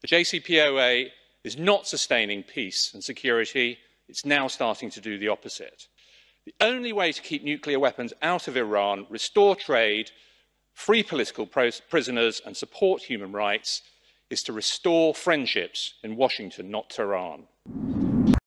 The JCPOA is not sustaining peace and security, it's now starting to do the opposite. The only way to keep nuclear weapons out of Iran, restore trade, free political prisoners and support human rights is to restore friendships in Washington, not Tehran.